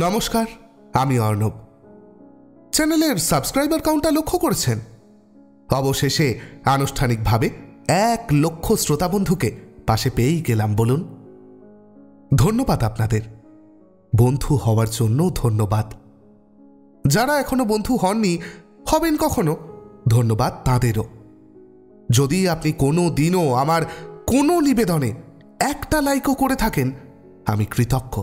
নমস্কার, আমি অর্ণব। চ্যানেলের সাবস্ক্রাইবার কাউন্টটা লক্ষ্য করেছেন? অবশেষে আনুষ্ঠানিকভাবে এক লক্ষ শ্রোতা বন্ধুকে পাশে পেয়েই গেলাম বলুন। ধন্যবাদ আপনাদের। বন্ধু হওয়ার জন্য ধন্যবাদ। যারা এখনও বন্ধু হননি, হবেন কখনো, ধন্যবাদ তাঁদেরও। যদি আপনি কোনো দিনও আমার কোনো নিবেদনে একটা লাইকও করে থাকেন, আমি কৃতজ্ঞ।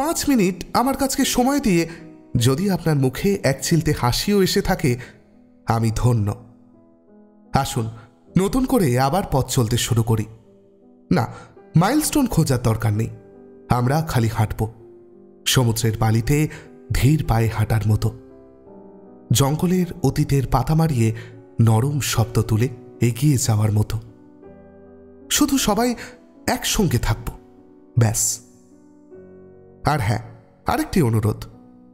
পাঁচ মিনিট আমার কাছকে সময় দিয়ে যদি আপনার মুখে এক চিলতে হাসিও এসে থাকে, আমি ধন্য। আসুন, নতুন করে আবার পথ চলতে শুরু করি। না, মাইলস্টোন খোঁজার দরকার নেই। আমরা খালি হাঁটব। সমুদ্রের বালিতে ধীর পায়ে হাঁটার মতো। জঙ্গলের অতীতের পাতা মারিয়ে নরম শব্দ তুলে এগিয়ে যাওয়ার মতো। শুধু সবাই একসঙ্গে থাকব। ব্যাস। আর হ্যাঁ আরেকটি অনুরোধ।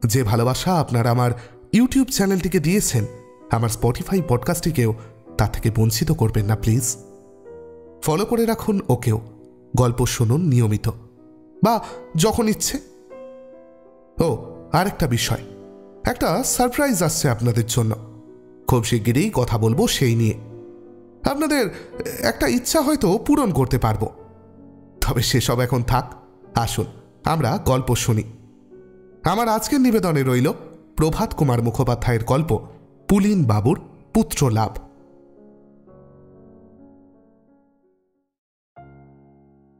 যে ভালোবাসা আপনারা আমার ইউটিউব চ্যানেলটিকে দিয়েছেন, আমার স্পটিফাই পডকাস্টটিকেও তা থেকে বঞ্চিত করবেন না, প্লিজ। ফলো করে রাখুন ওকেও। গল্প শুনুন নিয়মিত। বা যখন ইচ্ছে। ও, আরেকটা বিষয়। একটা সারপ্রাইজ আসছে আপনাদের জন্য। খুব শিগগিরই কথা বলব সেই নিয়ে। আপনাদের একটা ইচ্ছা হয়তো পূরণ করতে পারব। তবে সেসব এখন থাক, আসুন। আমরা গল্প শুনি। আমার আজকের নিবেদনে রইল প্রভাত কুমার মুখোপাধ্যায়ের গল্প পুলিন বাবুর পুত্র লাভ।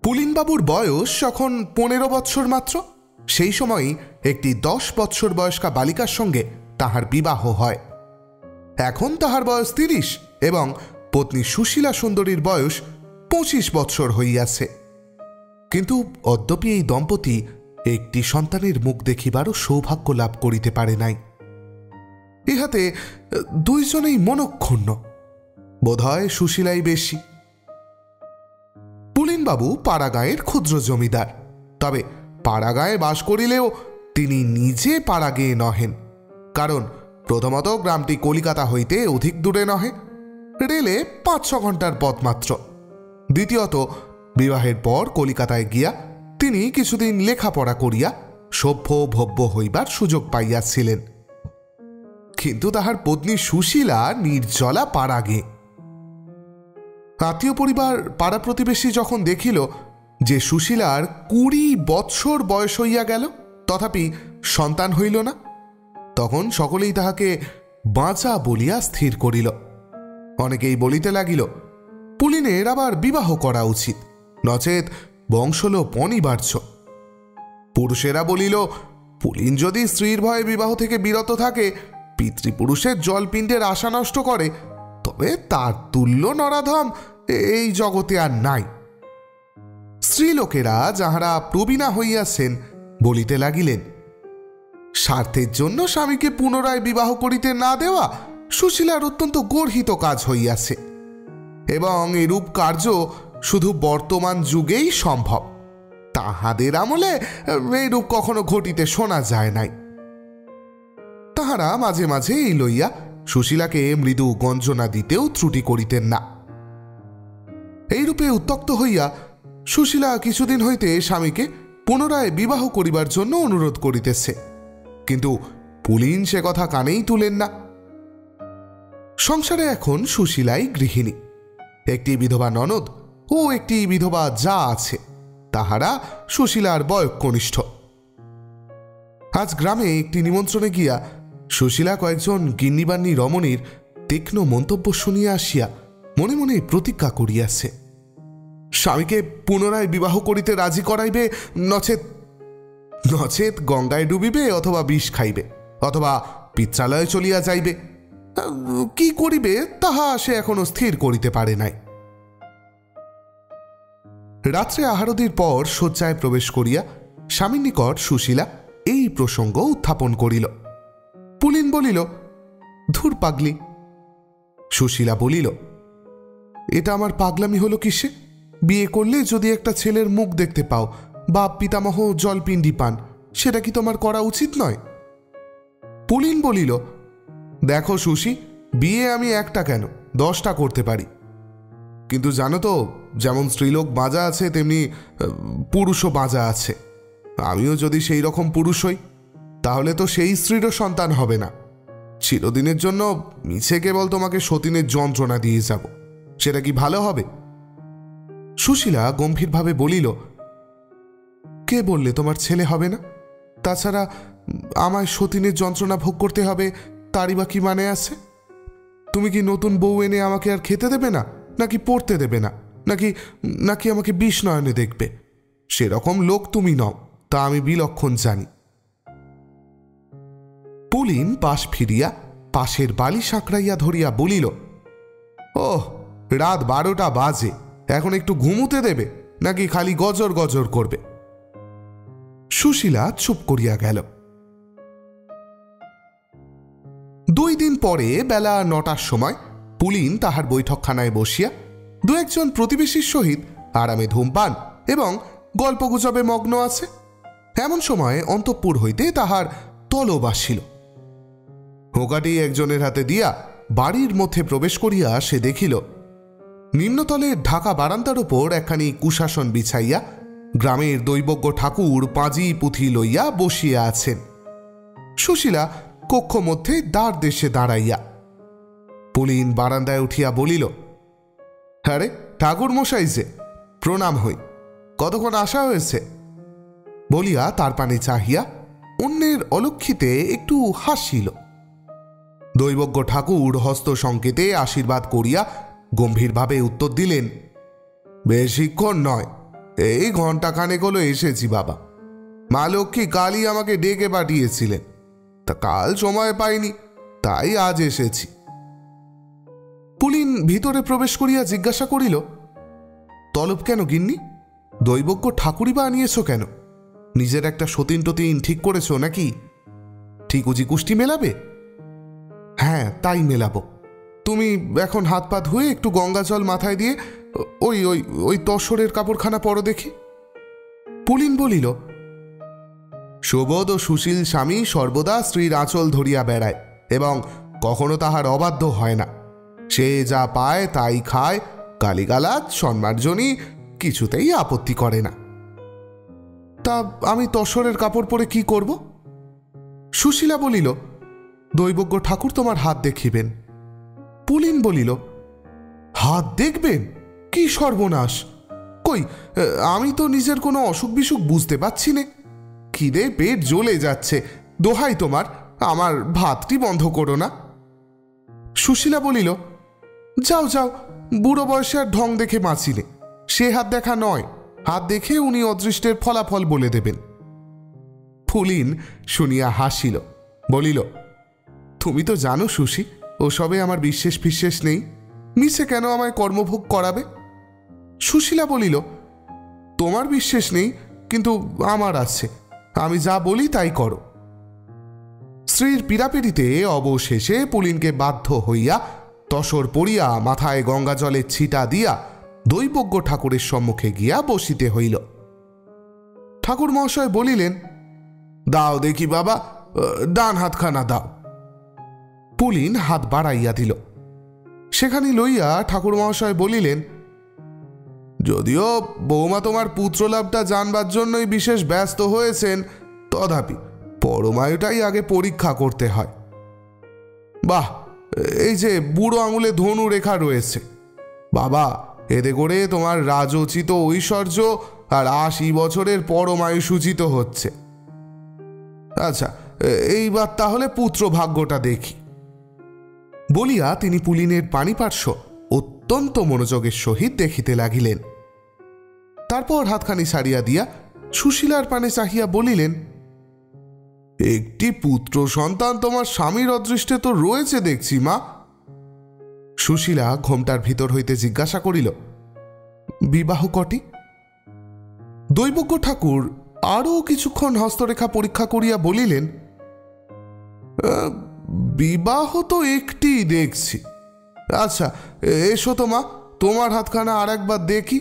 পুলিনবাবুর বয়স যখন পনেরো বৎসর মাত্র। সেই সময়ই একটি দশ বৎসর বয়স্কা বালিকার সঙ্গে তাহার বিবাহ হয়। এখন তাহার বয়স তিরিশ এবং পত্নী সুশীলা সুন্দরীর বয়স পঁচিশ বৎসর হইয়াছে। কিন্তু অদ্যপি এই দম্পতি একটি সন্তানের মুখ দেখিবারও সৌভাগ্য লাভ করিতে পারে নাই। ইহাতে দুইজনেই মনক্ষুণ্ণ, বোধহয় সুশীলাই বেশি। পুলিনবাবু পাড়াগাঁয়ের ক্ষুদ্র জমিদার, তবে পাড়াগাঁয়ে বাস করিলেও তিনি নিজে পাড়াগেয়ে নহেন, কারণ প্রথমত গ্রামটি কলিকাতা হইতে অধিক দূরে নহে, রেলে পাঁচ ছ ঘণ্টার পথ মাত্র দ্বিতীয়ত বিবাহের পর কলিকাতায় গিয়া তিনি কিছুদিন লেখাপড়া করিয়া সভ্য ভব্য হইবার সুযোগ পাইয়াছিলেন। কিন্তু তাহার পত্নী সুশীলা নির্জলা পাড়াগে আত্মীয় পরিবার পাড়া প্রতিবেশী যখন দেখিল যে সুশীলার কুড়ি বৎসর বয়স হইয়া গেল, তথাপি সন্তান হইল না, তখন সকলেই তাহাকে বাঁচা বলিয়া স্থির করিল। অনেকেই বলিতে লাগিল, পুলিনের আবার বিবাহ করা উচিত। নচেত বংশলোপ অনিবার্য। পুরুষেরা বলিল, পুলিন যদি স্ত্রীর ভয়ে বিবাহ থেকে বিরত থাকে, পিতৃপুরুষের জলপিণ্ডের আশা নষ্ট করে, তবে তার তুল্য নরাধম এই জগতে আর নাই। স্ত্রীলোকেরা যাহারা প্রবীণা হইয়াছেন, বলিতে লাগিলেন, স্বার্থের জন্য স্বামীকে পুনরায় বিবাহ করিতে না দেওয়া সুশীলার অত্যন্ত গর্হিত কাজ হইয়াছে। এবং এরূপ কার্য শুধু বর্তমান যুগেই সম্ভব। তাহাদের আমলে এইরূপ কখনো ঘটিতে শোনা যায় নাই। তাহারা মাঝে মাঝে এই লইয়া সুশীলাকে মৃদু গঞ্জনা দিতেও ত্রুটি করিতেন না। এইরূপে উত্তক্ত হইয়া সুশীলা কিছুদিন হইতে স্বামীকে পুনরায় বিবাহ করিবার জন্য অনুরোধ করিতেছে, কিন্তু পুলিন সে কথা কানেই তুলেন না। সংসারে এখন সুশীলাই গৃহিণী। একটি বিধবা ননদ ও একটি বিধবা যা আছে, তাহারা সুশীলার বয়ক কনিষ্ঠ আজ গ্রামে একটি নিমন্ত্রণে গিয়া সুশীলা কয়েকজন গিন্নিবান্নি রমণীর তীক্ষ্ণ মন্তব্য শুনিয়া আসিয়া মনে মনে প্রতিজ্ঞা করিয়াছে, স্বামীকে পুনরায় বিবাহ করিতে রাজি করাইবে, নচেত নচেত গঙ্গায় ডুবিবে অথবা বিষ খাইবে, অথবা পিত্রালয়ে চলিয়া যাইবে। কি করিবে তাহা সে এখনও স্থির করিতে পারে নাই। রাত্রে আহারদির পর শয্যায় প্রবেশ করিয়া স্বামীর নিকট সুশীলা এই প্রসঙ্গ উত্থাপন করিল। পুলিন বলিল, ধুর পাগলি। সুশীলা বলিল, এটা আমার পাগলামি হলো কিসে? বিয়ে করলে যদি একটা ছেলের মুখ দেখতে পাও বা পিতামহ জলপিণ্ডি পান, সেটা কি তোমার করা উচিত নয়? পুলিন বলিল, দেখো সুশি, বিয়ে আমি একটা কেন? দশটা করতে পারি। কিন্তু জানো তো যেমন স্ত্রীলোক বাঁজা আছে, তেমনি পুরুষও বাঁজা আছে। আমিও যদি সেই রকম পুরুষ হই, তাহলে তো সেই স্ত্রীরও সন্তান হবে না। চিরদিনের জন্য মিছে কেবল তোমাকে সতীনের যন্ত্রণা দিয়ে যাব। সেটা কি ভালো হবে? সুশীলা গম্ভীরভাবে বলিল, কে বললে তোমার ছেলে হবে না? তাছাড়া, আমায় সতীনের যন্ত্রণা ভোগ করতে হবে, তারই বা কি মানে আছে? তুমি কি নতুন বউ এনে আমাকে আর খেতে দেবে না, নাকি পড়তে দেবে না? নাকি নাকি আমাকে বিষ নয়নে দেখবে? সেরকম লোক তুমি নও, তা আমি বিলক্ষণ জানি। পুলিন পাশ ফিরিয়া পাশের বালি সাঁকড়াইয়া ধরিয়া বলিল ও রাত বারোটা বাজে, এখন একটু ঘুমুতে দেবে, নাকি খালি গজর গজর করবে? সুশীলা চুপ করিয়া গেল। দুই দিন পরে বেলা নটার সময় পুলিন তাহার বৈঠকখানায় বসিয়া দু একজন প্রতিবেশীর সহিত আরামে ধূমপান এবং গল্পগুজবে মগ্ন আছে। এমন সময় অন্তঃপুর হইতে তাহার তলব আসিল। হোকাটি একজনের হাতে দিয়া বাড়ির মধ্যে প্রবেশ করিয়া সে দেখিল, নিম্নতলে ঢাকা বারান্দার উপর একখানি কুশাসন বিছাইয়া গ্রামের দৈবজ্ঞ ঠাকুর পাঁজি পুঁথি লইয়া বসিয়া আছেন। সুশীলা কক্ষ মধ্যে দ্বার দেশে দাঁড়াইয়া। পুলিন বারান্দায় উঠিয়া বলিল হ্যাঁ ঠাকুর মশাই যে, প্রণাম হই। কতক্ষণ আসা হয়েছে? বলিয়া তার পানে চাহিয়া অন্যের অলক্ষিতে একটু হাসিল। দৈবজ্ঞ ঠাকুর হস্ত সংকেতে আশীর্বাদ করিয়া গম্ভীরভাবে উত্তর দিলেন, বেশিক্ষণ নয়, এই ঘণ্টা খানেক হলো এসেছি বাবা। মা লক্ষ্মী কালই আমাকে ডেকে পাঠিয়েছিলেন। তা কাল সময় পাইনি, তাই আজ এসেছি। পুলিন ভিতরে প্রবেশ করিয়া জিজ্ঞাসা করিল, তলব কেন গিন্নি? দৈবজ্ঞ ঠাকুরই বা আনিয়েছ কেন? নিজের একটা সতীন টতিন ঠিক করেছ নাকি? ঠিক উজি কুষ্টি মেলাবে? হ্যাঁ তাই মেলাবো। তুমি এখন হাত পা ধুয়ে একটু গঙ্গা জল মাথায় দিয়ে ওই ওই ওই তসরের কাপড়খানা পরো দেখি। পুলিন বলিল, সুবোধ ও সুশীল স্বামী সর্বদা স্ত্রীর আঁচল ধরিয়া বেড়ায় এবং কখনো তাহার অবাধ্য হয় না। সে যা পায় তাই খায়, গালিগালাজ, সম্মার্জনী, কিছুতেই আপত্তি করে না। তা আমি তসরের কাপড় পরে কি করব? সুশীলা বলিল, দৈবজ্ঞ ঠাকুর তোমার হাত দেখিবেন। পুলিন বলিল, হাত দেখবেন? কি সর্বনাশ! কই আমি তো নিজের কোনো অসুখ বিসুখ বুঝতে পারছি নে। খিদে পেট জ্বলে যাচ্ছে, দোহাই তোমার, আমার ভাতটি বন্ধ করো না। সুশীলা বলিল যাও যাও, বুড়ো বয়সে আর ঢং দেখে বাঁচিলে। সে হাত দেখা নয়, হাত দেখে উনি অদৃষ্টের ফলাফল বলে দেবেন। ফুলিন শুনিয়া হাসিল, বলিল, তুমি তো জানো সুশী ওসবে আমার বিশ্বাস ফিশ্বাস নেই। মিছে কেন আমায় কর্মভোগ করাবে? সুশীলা বলিল, তোমার বিশ্বাস নেই, কিন্তু আমার আছে। আমি যা বলি তাই করো। স্ত্রীর পীড়াপিড়িতে অবশেষে পুলিনকে বাধ্য হইয়া তসর পড়িয়া মাথায় গঙ্গা জলের ছিটা দিয়া দৈবজ্ঞ ঠাকুরের সম্মুখে গিয়া বসিতে হইল। ঠাকুর মহাশয় বলিলেন, দাও দেখি বাবা ডান হাতখানা দাও। পুলিন হাত বাড়াইয়া দিল। সেখানে লইয়া ঠাকুর মহাশয় বলিলেন, যদিও বৌমা তোমার পুত্রলাভটা জানবার জন্যই বিশেষ ব্যস্ত হয়েছেন, তথাপি পরমায়ুটাই আগে পরীক্ষা করতে হয়। বাহ! এই যে বুড়ো আঙুলে ধনু রেখা রয়েছে। বাবা, এতে করে তোমার রাজোচিত ঐশ্বর্য আর আশি বছরের পরমায়ু সূচিত হচ্ছে। আচ্ছা এইবার তাহলে পুত্র ভাগ্যটা দেখি। বলিয়া তিনি পুলিনের পানিপার্শ্ব অত্যন্ত মনোযোগের সহিত দেখিতে লাগিলেন। তারপর হাতখানি ছাড়িয়া দিয়া সুশীলার পানে চাহিয়া বলিলেন একটি পুত্র সন্তান তোমার স্বামীর অদৃষ্টে তো রয়েছে দেখছি, মা। সুশীলা ঘোমটার ভিতর হইতে জিজ্ঞাসা করিল, বিবাহ কটি? দৈবজ্ঞ ঠাকুর আরও কিছুক্ষণ হস্তরেখা পরীক্ষা করিয়া বলিলেন বিবাহ তো একটি দেখছি। আচ্ছা এসো তো, মা, তোমার হাতখানা আর একবার দেখি।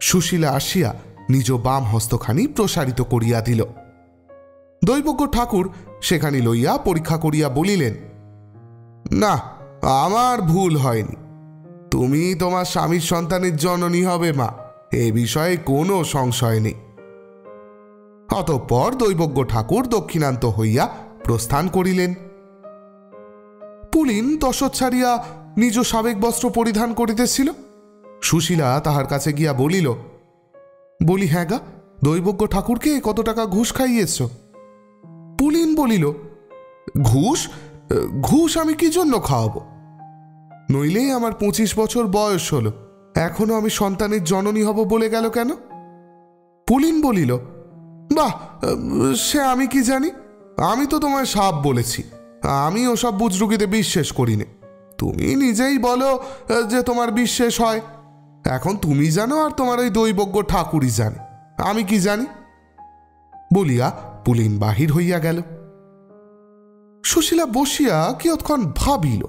সুশীলা আসিয়া নিজ বাম হস্তখানি প্রসারিত করিয়া দিল। দৈবজ্ঞ ঠাকুর সেখানে লইয়া পরীক্ষা করিয়া বলিলেন, না, আমার ভুল হয়নি। তুমি তোমার স্বামীর সন্তানের জননী হবে মা, এ বিষয়ে কোনো সংশয় নেই। অতঃপর দৈবজ্ঞ ঠাকুর দক্ষিণান্ত হইয়া প্রস্থান করিলেন। পুলিন তসৎ ছাড়িয়া নিজ সাবেক বস্ত্র পরিধান করিতেছিল। সুশীলা তাহার কাছে গিয়া বলিল, বলি হ্যাঁ গা, দৈবজ্ঞ ঠাকুরকে কত টাকা ঘুষ খাইয়েছ? পুলিন বলিল, ঘুষ? ঘুষ আমি কি জন্য খাওয়াবো? নইলে আমার পঁচিশ বছর বয়স হলো, এখনও আমি সন্তানের জননী হব বলে গেল কেন? পুলিন বলিল, বাহ, সে আমি কি জানি? আমি তো তোমায় সাপ বলেছি, আমি ওসব বুজরুকিতে বিশ্বাস করি নে তুমি নিজেই বলো, যে তোমার বিশ্বাস হয়। এখন তুমি জানো আর তোমার ওই দৈবজ্ঞ ঠাকুরই জানে, আমি কি জানি? বলিয়া পুলিন বাহির হইয়া গেল। সুশীলা বসিয়া কিয়ৎক্ষণ ভাবিল,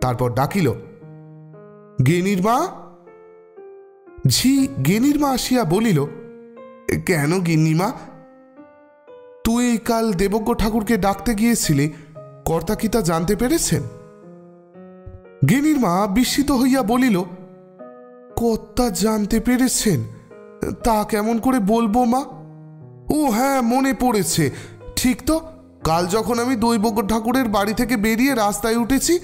তারপর ডাকিল গেনির মা? ঝি গেনির মা আসিয়া বলিল, কেন গিন্নিমা তুই কাল দেবজ্ঞ ঠাকুরকে ডাকতে গিয়েছিলি, কর্তা কি তা জানতে পেরেছেন? গেনির মা বিস্মিত হইয়া বলিল, কর্তা জানতে পেরেছেন, তা কেমন করে বলব মা? ও হ্যাঁ মনে পড়েছে। ঠিক তো, কাল যখন আমি দৈবজ্ঞ ঠাকুরের বাড়ি থেকে বেরিয়ে রাস্তায় উঠেছি,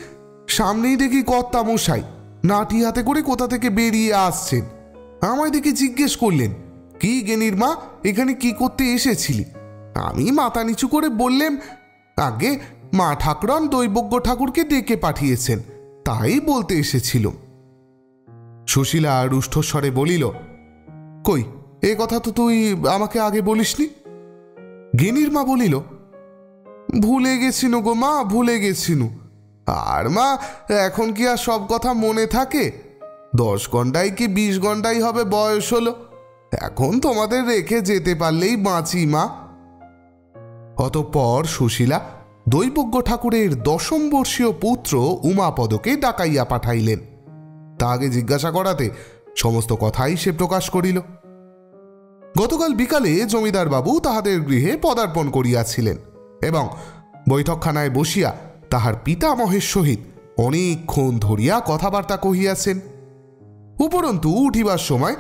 সামনেই দেখি কর্তা মশাই নাটি হাতে করে কোথা থেকে বেরিয়ে আসছেন। আমায় দেখে জিজ্ঞেস করলেন, কি গেনির মা, এখানে কি করতে এসেছিলি? আমি মাথা নিচু করে বললেন, আগে মা ঠাকুরন দৈবজ্ঞ ঠাকুরকে ডেকে পাঠিয়েছেন, তাই বলতে এসেছিল সুশীলা রুষ্ঠস্বরে বলিল, কই এ কথা তো তুই আমাকে আগে বলিসনি? গেনির মা বলিল, ভুলে গেছিনু গো মা, ভুলে গেছিনু। আর মা, এখন কি আর সব কথা মনে থাকে? দশ ঘন্টায় কি বিশ ঘন্টাই হবে বয়স হলো? এখন তোমাদের রেখে যেতে পারলেই বাঁচি মা। অতঃপর সুশীলা দৈবজ্ঞ ঠাকুরের দশম বর্ষীয় পুত্র উমাপদকে ডাকাইয়া পাঠাইলেন। তা আগে জিজ্ঞাসা করাতে সমস্ত কথাই সে প্রকাশ করিল। গতকাল বিকালে জমিদার বাবু তাহাদের গৃহে পদার্পণ করিয়াছিলেন এবং বৈঠকখানায় বসিয়া তাহার পিতা পিতামহের সহিত অনেকক্ষণ ধরিয়া কথাবার্তা কহিয়াছেন। উপরন্তু উঠিবার সময়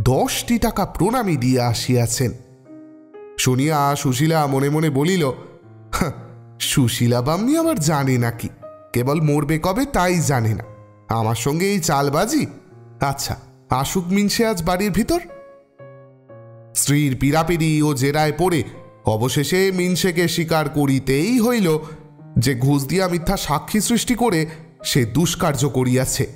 দশটি টাকা প্রণামী দিয়ে আসিয়াছেন। শুনিয়া সুশীলা মনে মনে বলিল সুশীলা বামনি আবার জানে নাকি? কেবল মরবে কবে তাই জানে না। আমার সঙ্গে এই চালবাজি? আচ্ছা আসুক মিনসে আজ বাড়ির ভিতর। স্ত্রীর পিড়াপিড়ি ও জেরায় পড়ে অবশেষে মিনসেকে স্বীকার করিতেই হইল যে ঘুষ দিয়া মিথ্যা সাক্ষী সৃষ্টি করে সে দুষ্কার্য করিয়াছে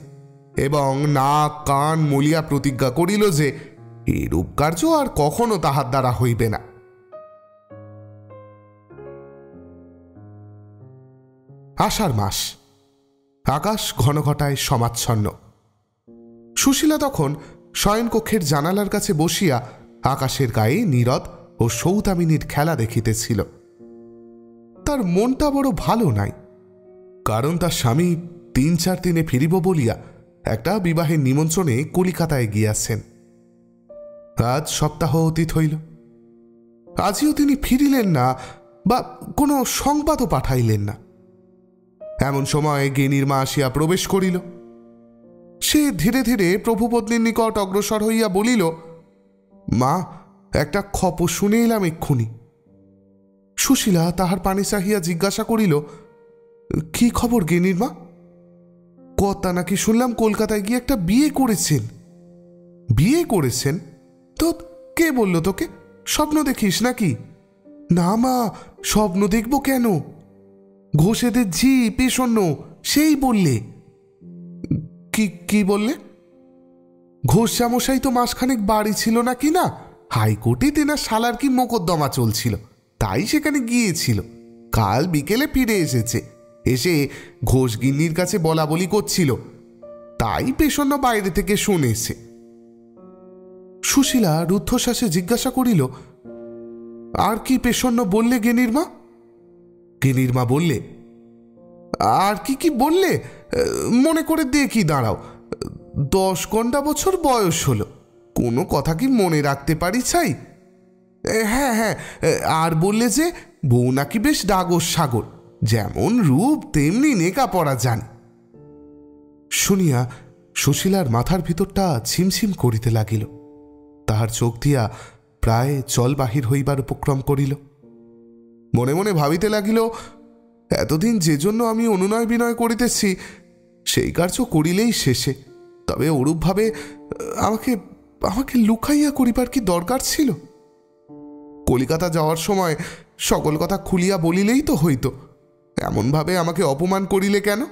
এবং না কান মলিয়া প্রতিজ্ঞা করিল যে এরূপ কার্য আর কখনো তাহার দ্বারা হইবে না। আষাঢ় মাস, আকাশ ঘন ঘটায় সমাচ্ছন্ন। সুশীলা তখন শয়নকক্ষের জানালার কাছে বসিয়া আকাশের গায়ে নীরদ ও সৌতামিনীর খেলা দেখিতেছিল। তার মনটা বড় ভালো নাই, কারণ তার স্বামী তিন চার দিনে ফিরিব বলিয়া একটা বিবাহের নিমন্ত্রণে কলিকাতায় গিয়াছেন। আজ সপ্তাহ অতীত হইল। আজও তিনি ফিরিলেন না বা কোনো সংবাদও পাঠাইলেন না। এমন সময় গেনির মা আসিয়া প্রবেশ করিল। সে ধীরে ধীরে প্রভুপত্নীর নিকট অগ্রসর হইয়া বলিল মা, একটা খপর শুনে এলাম এক্ষুনি। সুশীলা তাহার পানি চাহিয়া জিজ্ঞাসা করিল, কি খবর গেনির মা? কর্তা নাকি শুনলাম কলকাতায় গিয়ে একটা বিয়ে করেছেন। বিয়ে করেছেন? তো কে বলল তোকে? স্বপ্ন দেখিস নাকি? না মা, স্বপ্ন দেখব কেন? ঘোষেদের ঝি পেশন্য সেই বললে। কি কি বললে? ঘোষ শ্যামশাই তো মাসখানেক বাড়ি ছিল না কি না? হাইকোর্টে তেনার শালার কি মোকদ্দমা চলছিল? তাই সেখানে গিয়েছিল। কাল বিকেলে ফিরে এসেছে। এসে ঘোষ গিন্নির কাছে বলা বলি করছিল। তাই পেশন্য বাইরে থেকে শুনেছে। সুশীলা রুদ্ধশ্বাসে জিজ্ঞাসা করিল, আর কি পেশন্য বললে গেনির মা গেনির মা বললে, আর কি কি বললে? মনে করে দেখি, দাঁড়াও। দশ ঘণ্টা বছর বয়স হলো। কোনো কথা কি মনে রাখতে পারি চাই হ্যাঁ হ্যাঁ আর বললে যে, বউ নাকি বেশ ডাগর সাগর, যেমন রূপ তেমনি নেকা পড়া যান শুনিয়া সুশীলার মাথার ভিতরটা ছিমছিম করিতে লাগিল। তাহার চোখ দিয়া প্রায় জল বাহির হইবার উপক্রম করিল। মনে মনে ভাবিতে লাগিল, এতদিন যে জন্য আমি অনুনয় বিনয় করিতেছি, সেই কার্য করিলেই শেষে। তবে ওরূপভাবে আমাকে আমাকে লুকাইয়া করিবার কি দরকার ছিল? কলিকাতা যাওয়ার সময় সকল কথা খুলিয়া বলিলেই তো হইত। এমনভাবে আমাকে অপমান করিলে কেন?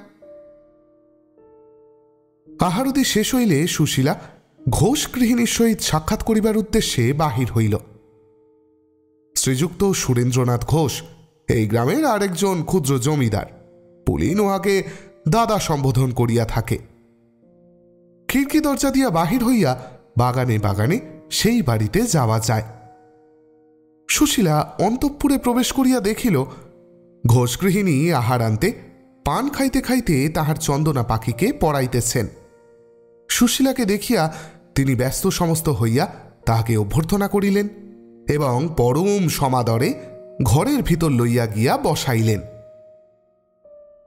আহারদি শেষ হইলে সুশীলা ঘোষ গৃহিণীর সহিত সাক্ষাৎ করিবার উদ্দেশ্যে বাহির হইল। শ্রীযুক্ত সুরেন্দ্রনাথ ঘোষ, এই গ্রামের আরেকজন ক্ষুদ্র জমিদার, পুলিন উহাকে দাদা সম্বোধন করিয়া থাকে। খিড়কি দরজা দিয়া বাহির হইয়া বাগানে বাগানে সেই বাড়িতে যাওয়া যায়। সুশীলা অন্তঃপুরে প্রবেশ করিয়া দেখিল ঘোষ গৃহিণী আহার আনতে, পান খাইতে খাইতে তাহার চন্দনা পাখিকে পড়াইতেছেন। সুশীলাকে দেখিয়া তিনি ব্যস্ত সমস্ত হইয়া তাহাকে অভ্যর্থনা করিলেন এবং পরম সমাদরে ঘরের ভিতর লইয়া গিয়া বসাইলেন।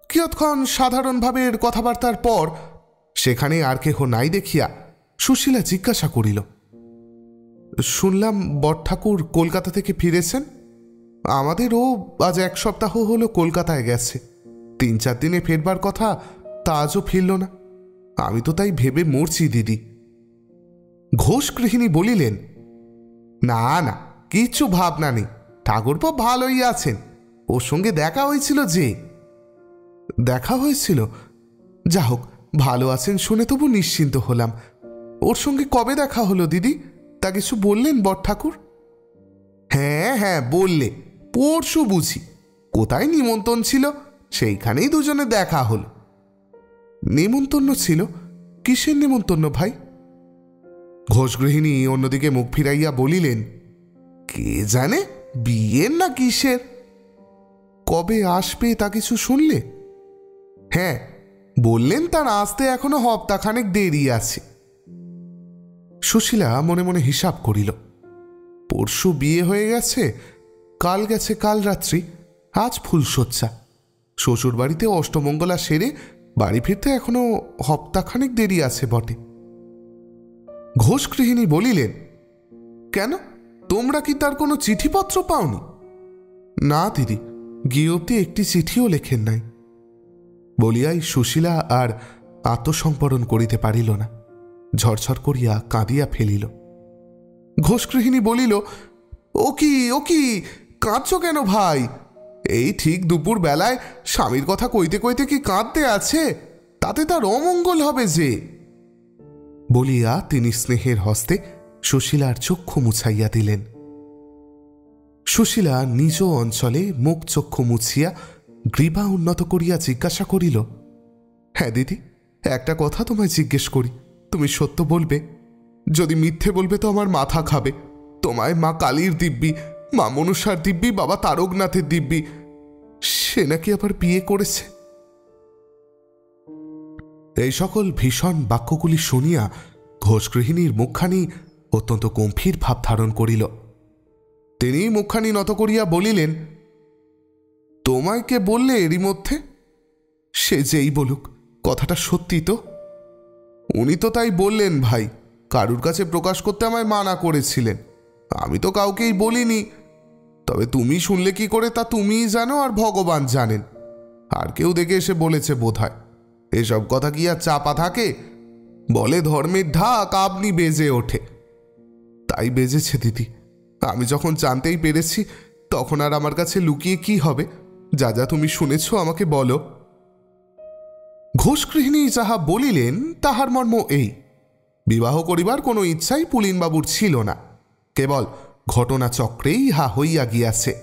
কিয়ৎক্ষণ সাধারণভাবে কথাবার্তার পর সেখানে আর কেহ নাই দেখিয়া সুশীলা জিজ্ঞাসা করিল, শুনলাম বটঠাকুর কলকাতা থেকে ফিরেছেন? আমাদেরও আজ এক সপ্তাহ হলো কলকাতায় গেছে। তিন চার দিনে ফেরবার কথা তা আজও ফিরল না। আমি তো তাই ভেবে মরছি, দিদি। ঘোষ গৃহিণী বলিলেন, না না, কিচ্ছু ভাবনা নেই। ঠাকুরপো ভালোই আছেন। ওর সঙ্গে দেখা হয়েছিল যে? দেখা হয়েছিল? যা হোক ভালো আছেন শুনে তবু নিশ্চিন্ত হলাম। ওর সঙ্গে কবে দেখা হলো, দিদি? তা কিছু বললেন বট ঠাকুর? হ্যাঁ হ্যাঁ বললে। পরশু বুঝি। কোথায় নিমন্ত্রণ ছিল? সেইখানেই দুজনে দেখা হলো। নিমন্ত্রণ ছিল? কিসের নিমন্ত্রণ ভাই? ঘোষগৃহিণী অন্যদিকে মুখ ফিরাইয়া বলিলেন, কে জানে, বিয়ের না কিসের? কবে আসবে তা কিছু শুনলে? হ্যাঁ বললেন, তার আসতে এখনও হপ্তাখানেক দেরি আছে। সুশীলা মনে মনে হিসাব করিল, পরশু বিয়ে হয়ে গেছে, কাল গেছে কাল রাত্রি, আজ ফুলশয্যা। শ্বশুর বাড়িতে অষ্টমঙ্গলা সেরে বাড়ি ফিরতে এখনও হপ্তাখানেক দেরি আছে বটে। ঘোষ গৃহিণী বলিলেন, কেন? তোমরা কি তার কোনো চিঠিপত্র পাওনি? না দিদি, গিয়ে অব্দি একটি চিঠিও লেখেন নাই। বলিয়াই সুশীলা আর আত্মসম্পরণ করিতে পারিল না। ঝরঝর করিয়া কাঁদিয়া ফেলিল। ঘোষগৃহিণী বলিল, ও কি ও কি, কাঁদছ কেন ভাই? এই ঠিক দুপুর বেলায় স্বামীর কথা কইতে কইতে কি কাঁদতে আছে? তাতে তার অমঙ্গল হবে যে। বলিয়া তিনি স্নেহের হস্তে সুশীলার চক্ষু মুছাইয়া দিলেন। সুশীলা নিজ অঞ্চলে মুখ চক্ষু মুছিয়া গ্রীবা উন্নত করিয়া জিজ্ঞাসা করিল হ্যাঁ দিদি, একটা কথা তোমায় জিজ্ঞেস করি। তুমি সত্য বলবে? যদি মিথ্যে বলবে তো আমার মাথা খাবে। তোমায় মা কালীর দিব্যি, মা মনুষার দিব্যি, বাবা তারকনাথের দিব্যি, সে নাকি আবার বিয়ে করেছে? এই সকল ভীষণ বাক্যগুলি শুনিয়া ঘোষগৃহিণীর মুখখানি অত্যন্ত গম্ভীর ভাব ধারণ করিল। তিনি মুখখানি নত করিয়া বলিলেন তোমায় কে বললে এরই মধ্যে? সে যেই বলুক, কথাটা সত্যি তো। উনি তো তাই বললেন, ভাই, কারুর কাছে প্রকাশ করতে আমায় মানা করেছিলেন। আমি তো কাউকেই বলিনি। তবে তুমি শুনলে কি করে তা তুমিই জানো আর ভগবান জানেন। আর কেউ দেখে এসে বলেছে বোধহয়। এসব কথা কি আর চাপা থাকে? বলে ধর্মের ঢাক আপনি বেজে ওঠে। তাই বেজেছে দিদি। আমি যখন জানতেই পেরেছি, তখন আর আমার কাছে লুকিয়ে কি হবে? যা যা তুমি শুনেছ আমাকে বলো। ঘোষগৃহিণী যাহা বলিলেন, তাহার মর্ম এই। বিবাহ করিবার কোনো ইচ্ছাই পুলিনবাবুর ছিল না। কেবল ঘটনাচক্রেই ইহা হইয়া গিয়াছে।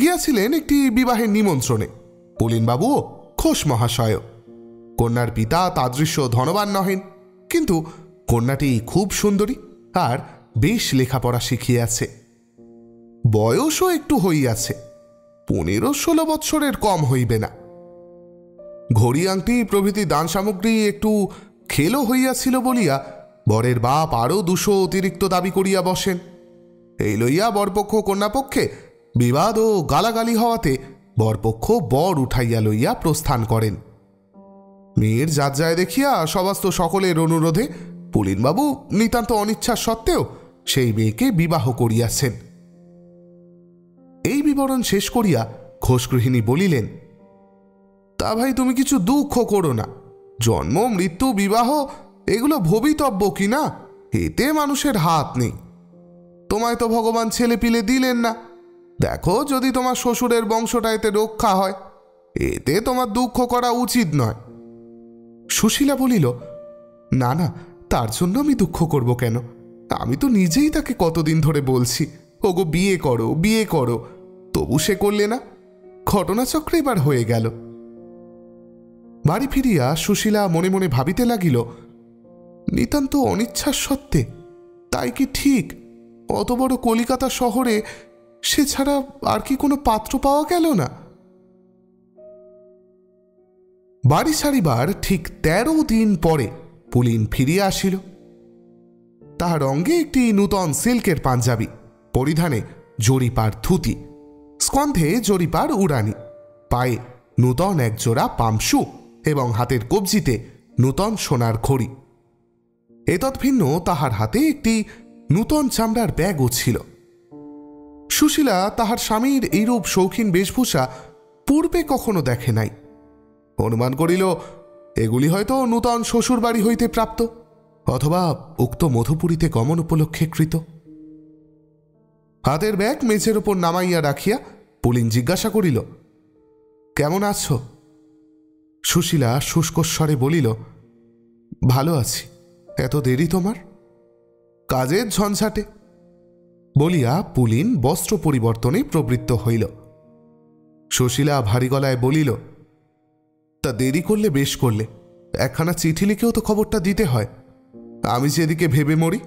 গিয়াছিলেন একটি বিবাহের নিমন্ত্রণে, পুলিনবাবুও ঘোষ মহাশয়। কন্যার পিতা তাদৃশ্য ধনবান নহেন, কিন্তু কন্যাটি খুব সুন্দরী আর বেশ লেখাপড়া শিখিয়াছে। বয়সও একটু হইয়াছে। পনেরো ষোলো বৎসরের কম হইবে না। ঘড়ি আংটি, প্রভৃতি দান সামগ্রী একটু খেলো হইয়াছিল বলিয়া বরের বাপ আরও দুশো অতিরিক্ত দাবি করিয়া বসেন। এই লইয়া বরপক্ষ কন্যাপক্ষে বিবাদ ও গালাগালি হওয়াতে বরপক্ষ বর উঠাইয়া লইয়া প্রস্থান করেন। মেয়ের যাত যায় দেখিয়া সমস্ত সকলের অনুরোধে পুলিনবাবু নিতান্ত অনিচ্ছা সত্ত্বেও সেই মেয়েকে বিবাহ করিয়াছেন। এই বিবরণ শেষ করিয়া ঘোষগৃহিণী বলিলেন, তা ভাই, তুমি কিছু দুঃখ করো না। জন্ম, মৃত্যু, বিবাহ, এগুলো ভবিতব্য কি না? এতে মানুষের হাত নেই। তোমায় তো ভগবান ছেলে পিলে দিলেন না। দেখো যদি তোমার শ্বশুরের বংশটা এতে রক্ষা হয়, এতে তোমার দুঃখ করা উচিত নয় সুশীলা বলিল, না না, তার জন্য আমি দুঃখ করব কেন? আমি তো নিজেই তাকে কতদিন ধরে বলছি। ওগো, বিয়ে করো বিয়ে করো। তবু সে করলে না, ঘটনাচক্র এবার হয়ে গেল। বাড়ি ফিরিয়া সুশীলা মনে মনে ভাবিতে লাগিল, নিতান্ত অনিচ্ছার সত্ত্বে, তাই কি ঠিক? অত বড় কলিকাতা শহরে সে ছাড়া আর কি কোনো পাত্র পাওয়া গেল না? বাড়ি ছাড়িবার ঠিক তেরো দিন পরে পুলিন ফিরিয়া আসিল। তাহার অঙ্গে একটি নূতন সিল্কের পাঞ্জাবি পরিধানে জরিপার ধুতি স্কন্ধে জরিপার উড়ানি, পায়ে নূতন একজোড়া পামসু এবং হাতের কবজিতে নূতন সোনার খড়ি। এতৎ ভিন্ন তাহার হাতে একটি নূতন চামড়ার ব্যাগও ছিল। সুশীলা তাহার স্বামীর এইরূপ শৌখিন বেশভূষা পূর্বে কখনো দেখে নাই। অনুমান করিল, এগুলি হয়তো নূতন শ্বশুর বাড়ি হইতে প্রাপ্ত, অথবা উক্ত মধুপুরীতে গমন উপলক্ষে কৃত। হাতের ব্যাগ মেঝের উপর নামাইয়া রাখিয়া পুলিন জিজ্ঞাসা করিল, কেমন আছো? সুশীলা শুষ্কস্বরে বলিল, ভালো আছি। এত দেরি তোমার? কাজের ঝঞ্ঝাটে। বলিয়া পুলিন বস্ত্র পরিবর্তনে প্রবৃত্ত হইল। সুশীলা ভারী গলায় বলিল, তা দেরি করলে বেশ করলে। একখানা চিঠি লিখেও তো খবরটা দিতে হয়। আমি যেদিকে ভেবে মরি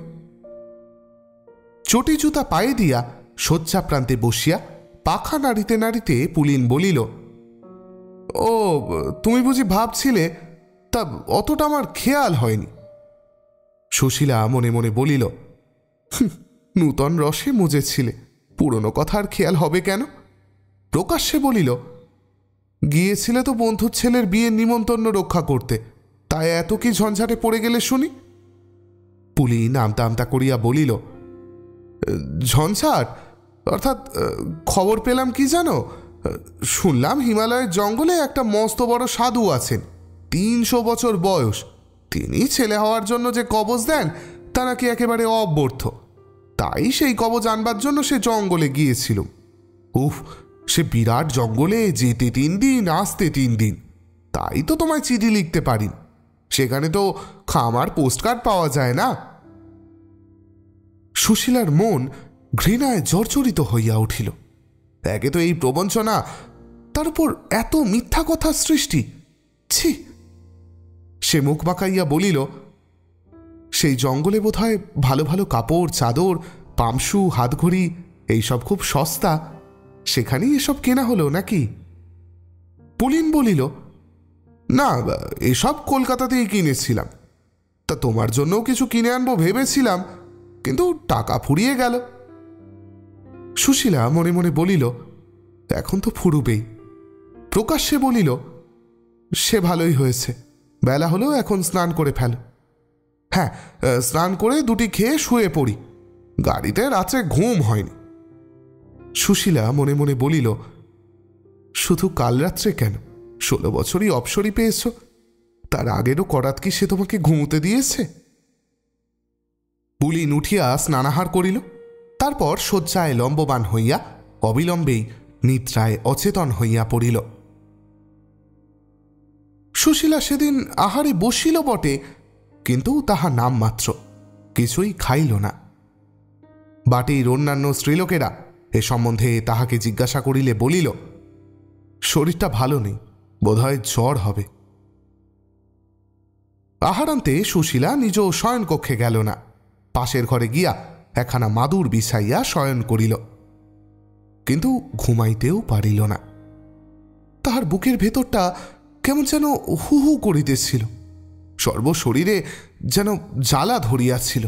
চটি জুতা পায়ে দিয়া শয্যা প্রান্তে বসিয়া পাখা নাড়িতে নাড়িতে পুলিন বলিল, ও, তুমি বুঝি ভাবছিলে, তা অতটা আমার খেয়াল হয়নি? সুশীলা মনে মনে বলিল নূতন রসে মুজেছিলে, পুরনো কথার খেয়াল হবে কেন? প্রকাশ্যে বলিল, গিয়েছিলে তো বন্ধুর ছেলের বিয়ের নিমন্ত্রণ রক্ষা করতে, তাই এত কি ঝঞ্ঝাটে পড়ে গেলে শুনি? পুলিন আমতা আমতা করিয়া বলিল ঝঞ্ঝাট অর্থাৎ খবর পেলাম কি জানো? শুনলাম হিমালয়ের জঙ্গলে একটা মস্ত বড় সাধু আছেন। তিনশো বছর বয়স। তিনি ছেলে হওয়ার জন্য যে কবজ দেন, তা নাকি একেবারে অব্যর্থ। তাই সেই কবজ আনবার জন্য সে জঙ্গলে গিয়েছিল উফ, সে বিরাট জঙ্গলে যেতে তিন দিন, আসতে তিন দিন। তাই তো তোমায় চিঠি লিখতে পারি সেখানে তো খামার, পোস্টকার্ড পাওয়া যায় না। সুশীলার মন ঘৃণায় জর্জরিত হইয়া উঠিল। একে তো এই প্রবঞ্চনা, তার উপর এত মিথ্যা কথা সৃষ্টি, ছি। সে মুখ বাঁকাইয়া বলিল, সেই জঙ্গলে বোধহয় ভালো ভালো কাপড়, চাদর, পামসু, হাতঘড়ি, এইসব খুব সস্তা, সেখানেই এসব কেনা হলো নাকি? পুলিন বলিল, না, এসব কলকাতাতেই কিনেছিলাম। তা তোমার জন্যও কিছু কিনে আনব ভেবেছিলাম কিন্তু টাকা ফুরিয়ে গেল। সুশীলা মনে মনে বলিল, এখন তো ফুরুবেই। প্রকাশ্যে বলিল, সে ভালোই হয়েছে। বেলা হলেও এখন স্নান করে ফেল। হ্যাঁ স্নান করে দুটি খেয়ে শুয়ে পড়ি। গাড়িতে রাত্রে ঘুম হয়নি। সুশীলা মনে মনে বলিল, শুধু কাল রাত্রে কেন? ষোলো বছরই অপসরই পেয়েছ। তার আগেরও করাত কি সে তোমাকে ঘুমোতে দিয়েছে? পুলিন উঠিয়া স্নানাহার করিল, তারপর শয্যায় লম্ববান হইয়া অবিলম্বেই নিদ্রায় অচেতন হইয়া পড়িল। সুশীলা সেদিন আহারে বসিল বটে, কিন্তু তাহা নামমাত্র, কিছুই খাইল না। বাটির অন্যান্য স্ত্রীলোকেরা এ সম্বন্ধে তাহাকে জিজ্ঞাসা করিলে বলিল, শরীরটা ভালো নেই, বোধহয় জ্বর হবে। আহারান্তে সুশীলা নিজ শয়নকক্ষে গেল না। পাশের ঘরে গিয়া একখানা মাদুর বিছাইয়া শয়ন করিল, কিন্তু ঘুমাইতেও পারিল না। তাহার বুকের ভেতরটা কেমন যেন হু হু করিতেছিল, সর্বশরীরে যেন জ্বালা ধরিয়াছিল।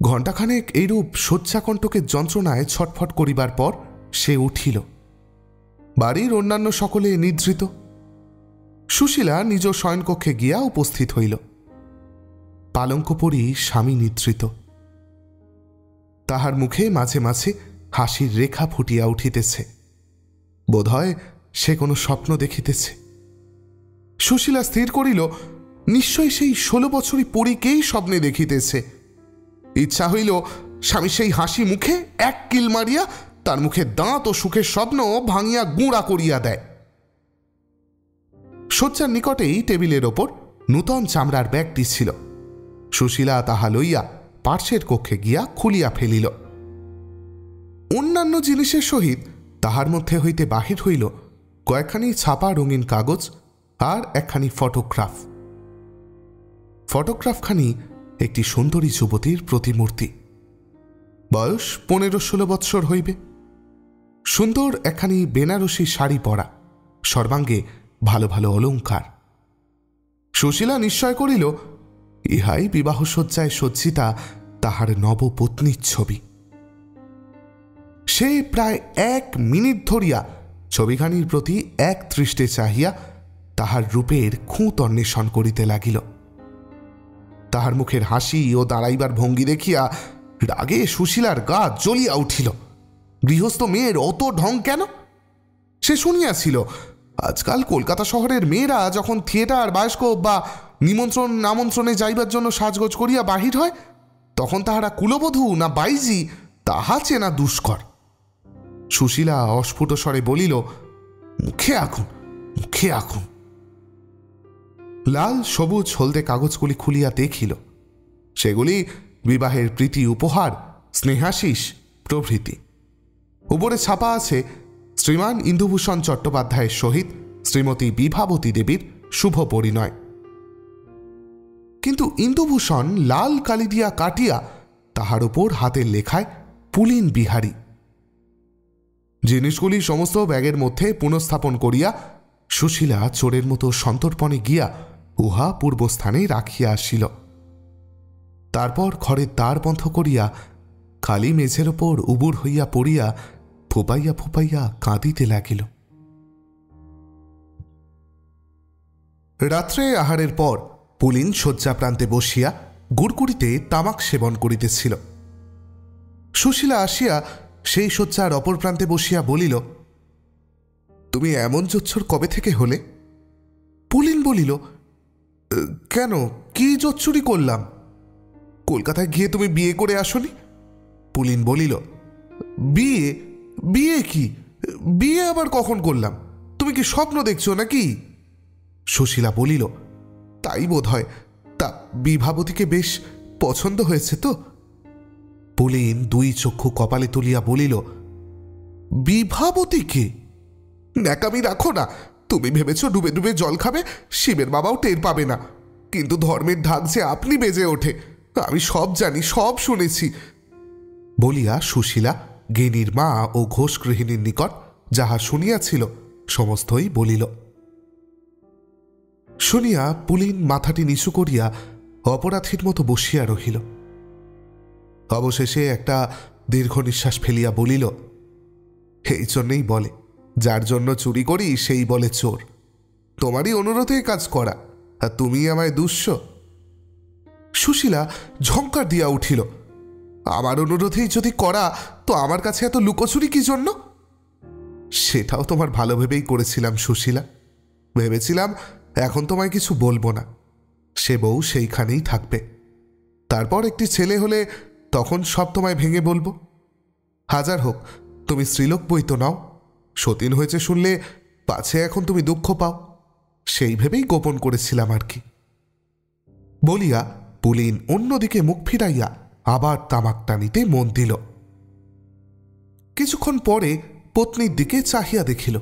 ঘণ্টাখানেক এইরূপ শয্যাকণ্টকের যন্ত্রণায় ছটফট করিবার পর সে উঠিল। বাড়ির অন্যান্য সকলে নিদ্রিত। সুশীলা নিজ শয়নকক্ষে গিয়া উপস্থিত হইল। পালঙ্ক পরি স্বামী নিদ্রিত। তাহার মুখে মাঝে মাঝে হাসির রেখা ফুটিয়া উঠিতেছে। বোধহয় সে কোনো স্বপ্ন দেখিতেছে। সুশীলা স্থির করিল, নিশ্চয় সেই ষোলো বছরই পরীকেই স্বপ্নে দেখিতেছে। ইচ্ছা হইল স্বামী সেই হাসি মুখে এক কিল মারিয়া তার মুখে দাঁত ও সুখের স্বপ্ন ভাঙিয়া গুঁড়া করিয়া দেয়। শয্যার নিকটেই টেবিলের ওপর নূতন চামড়ার ব্যাগটি ছিল। সুশীলা তাহা লইয়া পার্শ্বের কক্ষে গিয়া খুলিয়া ফেলিল। অন্যান্য জিনিসের সহিত তাহার মধ্যে হইতে বাহির হইল কয়েকখানি ছাপা রঙিন কাগজ আর একখানি ফটোগ্রাফ। ফটোগ্রাফখানি একটি সুন্দরী যুবতীর প্রতিমূর্তি। বয়স পনেরো ষোলো বৎসর হইবে। সুন্দর একখানি বেনারসি শাড়ি পরা, সর্বাঙ্গে ভালো ভালো অলঙ্কার সুশীলা নিশ্চয় করিল ইহাই বিবাহসজ্জায় সজ্জিতা তাহার নবপত্নীর ছবি। সে প্রায় এক মিনিট ধরিয়া ছবিখানির প্রতি এক দৃষ্টে চাহিয়া তাহার রূপের খুঁত অন্বেষণ করিতে লাগিল। তাহার মুখের হাসি ও দাঁড়াইবার ভঙ্গি দেখিয়া রাগে সুশীলার গা জ্বলিয়া উঠিল। গৃহস্থ মেয়ের অত ঢং কেন? সে শুনিয়াছিল, আজকাল কলকাতা শহরের মেয়েরা যখন থিয়েটার, বায়স্কোপ বা নিমন্ত্রণ, নামন্ত্রণে যাইবার জন্য সাজগোজ করিয়া বাহির হয়, তখন তাহারা কুলবধূ না বাইজি, তাহা চেনা দুষ্কর। সুশীলা অস্ফুট স্বরে বলিল, মুখে আগুন মুখে আগুন। লাল সবুজ হলদে কাগজগুলি খুলিয়া দেখিল, সেগুলি বিবাহের প্রীতি, উপহার স্নেহাশিস প্রভৃতি। উপরে ছাপা আছে, শ্রীমান ইন্দুভূষণ চট্টোপাধ্যায়ের সহিত শ্রীমতী বিভাবতী দেবীর শুভ পরিণয়। কিন্তু ইন্দুভূষণ লাল কালি দিয়া কাটিয়া তাহার উপর হাতের লেখায় পুলিন বিহারী। জিনিসগুলি সমস্ত ব্যাগের মধ্যে পুনঃস্থাপন করিয়া সুশীলা চোরের মতো সন্তর্পণে গিয়া উহা পূর্বস্থানে রাখিয়া আসিল। তারপর ঘরের দ্বার বন্ধ করিয়া খালি মেঝের ওপর উবুর হইয়া পড়িয়া ফুপাইয়া ফুপাইয়া কাঁদিতে লাগিল। রাত্রে আহারের পর পুলিন শয্যা প্রান্তে বসিয়া গুড়গুড়িতে তামাক সেবন করিতেছিল। সুশীলা আসিয়া সেই শয্যার অপর প্রান্তে বসিয়া বলিল, তুমি এমন জোচ্ছর কবে থেকে হলে? পুলিন বলিল কেন? কি জোচ্চুরি করলাম? কলকাতায় গিয়ে তুমি বিয়ে করে আসনি? পুলিন বলিল, বিয়ে? বিয়ে কি? বিয়ে আবার কখন করলাম? তুমি কি স্বপ্ন দেখছ নাকি? সুশীলা বলিল তাই বোধ হয় তা বিভাবতীকে বেশ পছন্দ হয়েছে তো? পুলিন দুই চক্ষু কপালে তুলিয়া বলিল, বিভাবতীকে? ন্যাকামি রাখো না। তুমি ভেবেছ ডুবে ডুবে জল খাবে, শিবের বাবাও টের পাবে না। কিন্তু ধর্মের ঢাক যে আপনি বেজে ওঠে, আমি সব জানি, সব শুনেছি। বলিয়া সুশীলা, গেনির মা ও ঘোষ গৃহিণীর নিকট যাহা শুনিয়াছিল, সমস্তই বলিল শুনিয়া পুলিন মাথাটি নিচু করিয়া অপরাধীর মতো বসিয়া রহিল। অবশেষে একটা দীর্ঘ নিঃশ্বাস ফেলিয়া বলিল, এই জন্যেই বলে, যার জন্য চুরি করি সেই বলে চোর। তোমারই অনুরোধে কাজ করা, আর তুমি আমায় দুঃস্ব সুশীলা ঝঙ্কার দিয়া উঠিল, আমার অনুরোধেই যদি করা, তো আমার কাছে এত লুকোচুরি কি জন্য? সেটাও তোমার ভালো ভেবেই করেছিলাম সুশীলা। ভেবেছিলাম এখন তোমায় কিছু বলব না। সে বউ সেইখানেই থাকবে। তারপর একটি ছেলে হলে তখন সব তোমায় ভেঙে বলব। হাজার হোক, তুমি স্ত্রীলোক বই তো নাও। সতীন হয়েছে শুনলে পাছে এখন তুমি দুঃখ পাও। সেই ভেবেই গোপন করেছিলাম আর কি। বলিয়া পুলিন অন্যদিকে মুখ ফিরাইয়া আবার তামাক টানিতে মন দিল। কিছুক্ষণ পরে পত্নীর দিকে চাহিয়া দেখিল।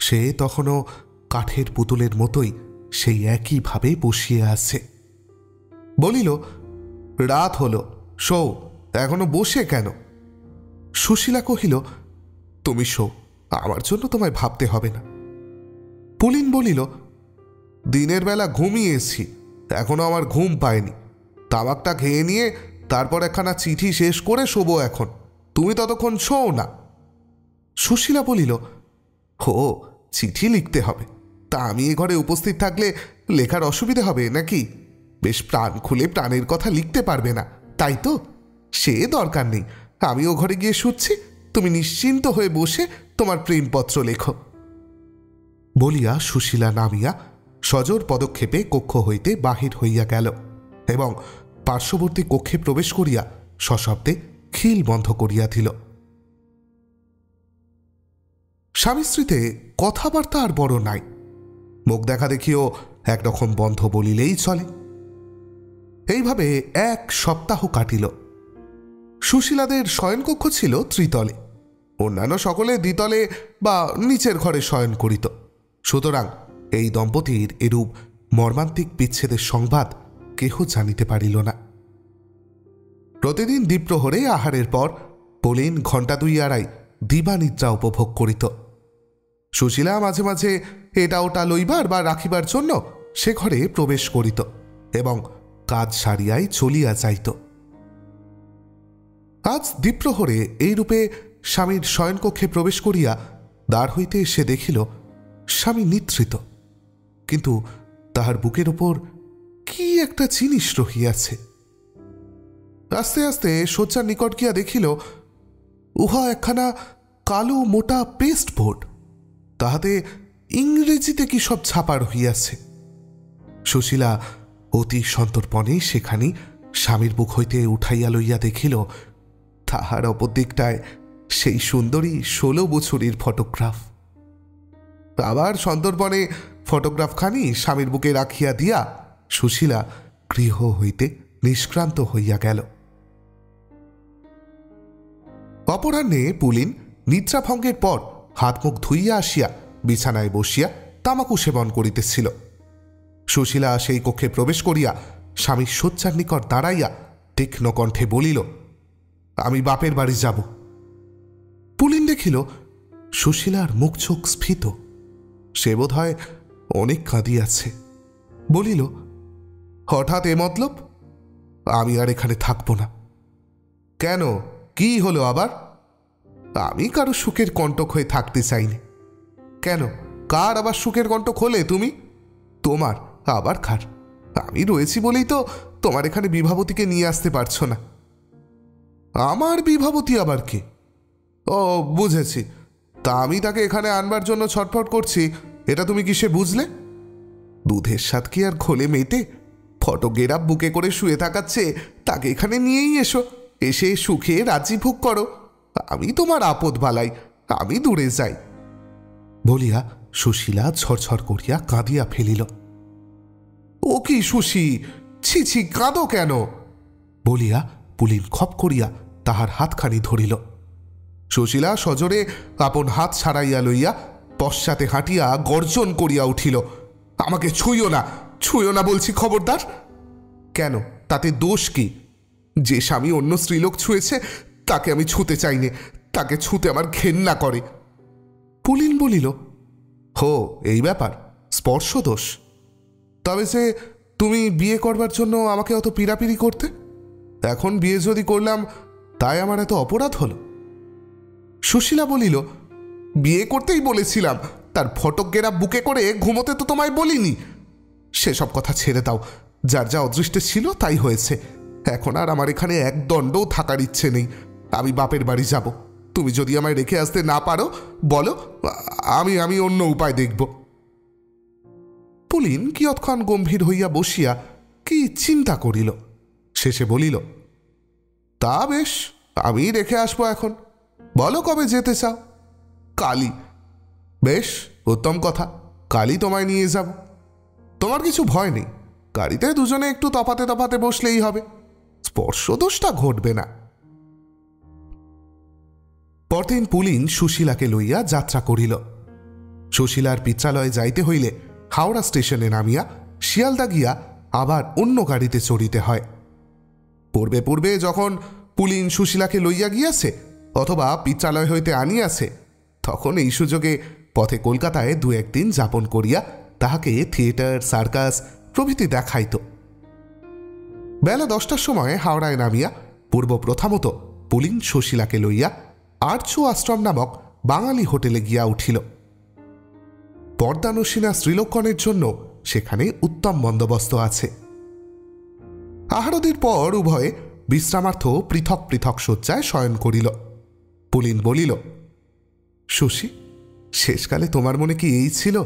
সে তখনও কাঠের পুতুলের মতোই সেই একইভাবে বসিয়ে আছে। বলিল, রাত হল শো এখনও বসে কেন? সুশীলা কহিল, তুমি শো আমার জন্য তোমায় ভাবতে হবে না। পুলিন বলিল, দিনের বেলা ঘুমিয়েছি, এখনও আমার ঘুম পায়নি। তামাকটা খেয়ে নিয়ে তারপর একখানা চিঠি শেষ করে শোবো এখন। তুমি ততক্ষণ শোও না। সুশীলা বলিল হো চিঠি লিখতে হবে। তা আমি এ ঘরে উপস্থিত থাকলে লেখার অসুবিধে হবে নাকি? বেশ প্রাণ খুলে প্রাণের কথা লিখতে পারবে না, তাই তো? সে দরকার নেই। আমি ও ঘরে গিয়ে শুচ্ছি, তুমি নিশ্চিন্ত হয়ে বসে তোমার প্রেমপত্র লেখো। বলিয়া সুশীলা নামিয়া সজোর পদক্ষেপে কক্ষ হইতে বাহির হইয়া গেল এবং পার্শ্ববর্তী কক্ষে প্রবেশ করিয়া সশব্দে খিল বন্ধ করিয়া দিল স্বামী স্ত্রীতে কথাবার্তা আর বড় নাই। মুখ দেখা দেখিও একরকম বন্ধ বলিলেই চলে। এইভাবে এক সপ্তাহ কাটিল। সুশীলাদের শয়নকক্ষ ছিল ত্রিতলে। অন্যান্য সকলে দ্বিতলে বা নিচের ঘরে শয়ন করিত। সুতরাং এই দম্পতির এরূপ মর্মান্তিক বিচ্ছেদের সংবাদ কেহ জানিতে পারিল না। প্রতিদিন দ্বীপ্রহরে আহারের পর পলিন ঘণ্টা দুই আড়াই দিবানিদ্রা উপভোগ করিত। সুশীলা মাঝে মাঝে এটা ওটা লইবার বা রাখিবার জন্য সে ঘরে প্রবেশ করিত এবং কাজ সারিয়াই চলিয়া যাইত। আজ দ্বীপ্রহরে এইরূপে স্বামীর শয়নকক্ষে প্রবেশ করিয়া দ্বার হইতে সে দেখিল, স্বামী নিদ্রিত। কিন্তু তাহার বুকের ওপর কি একটা জিনিস রহিয়াছে। আস্তে আস্তে শয্যার নিকট গিয়া দেখিল, উহা একখানা কালো মোটা পেস্ট বোর্ড তাহাতে ইংরেজিতে কি সব ছাপা রহিয়াছে? সুশীলা অতি সন্তর্পণে সেখানি স্বামীর বুক হইতে উঠাইয়া লইয়া দেখিল, তাহার অপর দিকটায় সেই সুন্দরী ষোলো বছরের ফটোগ্রাফ। আবার সন্তর্পণে ফটোগ্রাফখানি স্বামীর বুকে রাখিয়া দিয়া সুশীলা গৃহ হইতে নিষ্ক্রান্ত হইয়া গেল। অপরাহ্নে পুলিন নিদ্রাভঙ্গের পর হাত মুখ ধুইয়া আসিয়া বিছানায় বসিয়া তামাকু সেবন করিতেছিল। সুশীলা সেই কক্ষে প্রবেশ করিয়া স্বামীর শয্যার নিকট দাঁড়াইয়া তীক্ষ্ণ কণ্ঠে বলিল, আমি বাপের বাড়ি যাব। পুলিন দেখিল, সুশীলার মুখ চোখ স্ফীত। সে বোধ হয় অনেক কাঁদিয়াছে। বলিল, হঠাৎ এ মতলব? আমি আর এখানে থাকব না। কেন? কি হলো আবার? আমি কারও সুখের কণ্টক হয়ে থাকতে চাইনি। কেন? কার আবার সুখের কণ্টক হলে তুমি? তোমার আবার খার আমি রয়েছি বলেই তো তোমার এখানে বিভাবতীকে নিয়ে আসতে পারছ না। আমার বিভাবতী আবার কে? ও, বুঝেছি। তা আমি তাকে এখানে আনবার জন্য ছটফট করছি, এটা তুমি কিসে বুঝলে? দুধের স্বাদ কি আর খোলে মেটে ফটো গেরাপ বুকে করে শুয়ে থাকাচ্ছে, তাকে এখানে নিয়েই এসো। এসে সুখে রাজি ভোগ করো। আমি তোমার আপদ বালাই, আমি দূরে যাই। বলিয়া সুশীলা ঝরঝর করিয়া কাঁদিয়া ফেলিল। ও কি সুশী, ছি ছি, কাঁদো কেন? বলিয়া পুলিন খপ করিয়া তাহার হাতখানি ধরিল। সুশীলা সজরে আপন হাত ছাড়াইয়া লইয়া পশ্চাতে হাঁটিয়া গর্জন করিয়া উঠিল। আমাকে ছুঁইও না ছুঁইও না বলছি খবরদার। কেন, তাতে দোষ কি? যে স্বামী অন্য স্ত্রীলোক ছুঁয়েছে তাকে আমি ছুঁতে চাইনি, তাকে ছুঁতে আমার ঘেন্না করে। পুলিন বলিল, হো, এই ব্যাপার স্পর্শ দোষ তবে যে তুমি বিয়ে করবার জন্য আমাকে অত পিড়াপিড়ি করতে? এখন বিয়ে যদি করলাম, তাই আমার এত অপরাধ হলো? সুশীলা বলিল, বিয়ে করতেই বলেছিলাম, তার ফটকেরা বুকে করে ঘুমোতে তো তোমায় বলিনি। সেসব কথা ছেড়ে দাও, যার যা অদৃষ্টে ছিল তাই হয়েছে। এখন আর আমার এখানে এক দণ্ডও থাকার ইচ্ছে নেই। আমি বাপের বাড়ি যাব। তুমি যদি আমায় রেখে আসতে না পারো, বলো, আমি আমি অন্য উপায় দেখব। পুলিন কিয়ৎক্ষণ গম্ভীর হইয়া বসিয়া কি চিন্তা করিল। শেষে বলিল, তা বেশ, আমি রেখে আসব এখন। বলো কবে যেতে চাও? কালি বেশ, উত্তম কথা কালি তোমায় নিয়ে যাব। তোমার কিছু ভয় নেই, গাড়িতে দুজনে একটু তফাতে তফাতে বসলেই হবে। স্পর্শদোষটা ঘটবে না। পরদিন পুলিন সুশীলাকে লইয়া যাত্রা করিল। সুশীলার পিত্রালয়ে যাইতে হইলে হাওড়া স্টেশনে নামিয়া শিয়ালদা গিয়া আবার অন্য গাড়িতে চড়িতে হয়। পূর্বে পূর্বে যখন পুলিন সুশীলাকে লইয়া গিয়াছে অথবা পিত্রালয় হইতে আনিয়াছে, তখন এই সুযোগে পথে কলকাতায় দু একদিন যাপন করিয়া তাহাকে থিয়েটার, সার্কাস প্রভৃতি দেখাইত। বেলা দশটার সময় হাওড়ায় নামিয়া পূর্ব প্রথামত পুলিন সুশীলাকে লইয়া আর্য আশ্রম নামক বাঙালি হোটেলে গিয়া উঠিল। পর্দানুসীনা স্ত্রীলক্ষণের জন্য সেখানে উত্তম বন্দোবস্ত আছে। আহারদির পর উভয়ে বিশ্রামার্থ পৃথক পৃথক শয্যায় শয়ন করিল। পুলিন বলিল শশী শেষকালে তোমার মনে কি এই ছিল?